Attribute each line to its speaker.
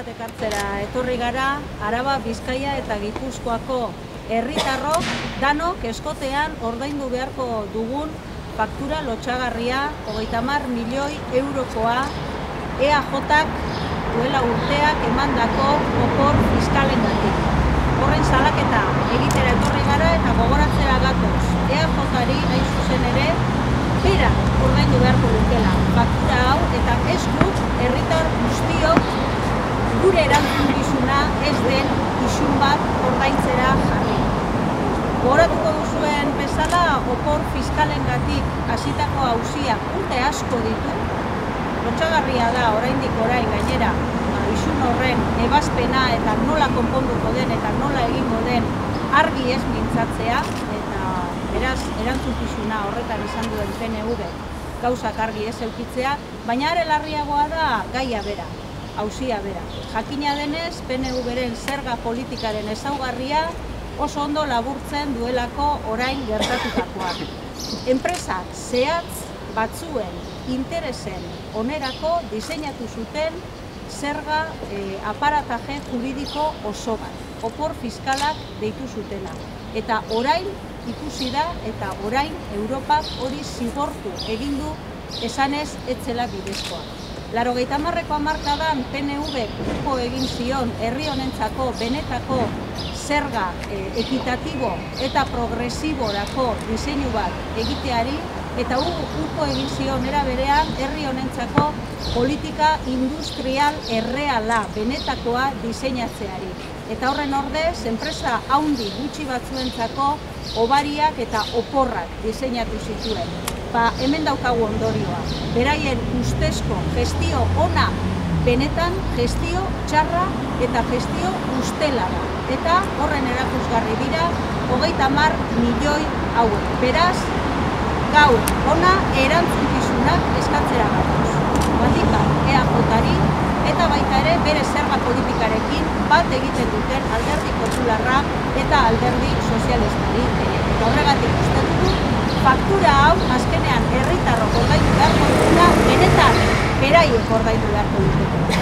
Speaker 1: bat ekartzera etorri gara Araba, Bizkaia eta Gipuzkoako herritarrok danok eskotean ordaindu beharko dugun faktura lotxagarria hogeita mar milioi eurokoa EAJak duela urteak emandako opor fiskalen gatik. Horren salaketa egitera etorri gara eta gogoratzera gatoz EAJari nahi zuzen ere ordaindu beharko dutela faktura hau eta guk herritar guztiok gure erantzukizuna ez den isun bat ordaintzera jarri. Gogoratuko duzuen bezala opor fiskalengatik hasitako auzia urte asko ditu. Lotxagarria da oraindik orain gainera ba, isun horren ebazpena eta nola konponduko den eta nola egingo den argi ez mintzatzea eta beraz erantzukizuna horretan izan duen PNV gauzak argi ez eukitzea, baina are larriagoa da gaia bera, hauzia bera. Jakina denez, PNU beren zerga politikaren ezaugarria oso ondo laburtzen duelako orain gertatutakoak. Enpresak zehatz batzuen interesen onerako diseinatu zuten zerga e, aparataje juridiko oso bat, opor fiskalak deitu zutena. Eta orain ikusi da eta orain Europak hori zigortu egin du esanez etzela bidezkoa. Laro gehi tamarreko amarkadan PNV uko egin zion herri honentzako benetako zerga e, ekitatibo eta progresiborako diseinu bat egiteari eta uko egin zion era berean herri honentzako politika industrial erreala benetakoa diseinatzeari eta horren ordez, enpresa haundi gutxi batzuentzako obariak eta oporrak diseinatu zituen. Ba, hemen daukagu ondorioa. Beraien ustezko gestio ona benetan gestio txarra eta gestio ustela da. Eta horren erakusgarri dira, hogeita mar milioi hauek. Beraz, gaur, ona erantzukizunak eskatzera gatoz. Bandika, ea jotari, eta baita ere bere zerga politikarekin bat egiten duten alderdi popularra eta alderdi sozialistari Eta horregatik uste dugu, faktura hau azkenean herritarro ordaindu beharko duguna, benetan beraiek ordaindu beharko dutela.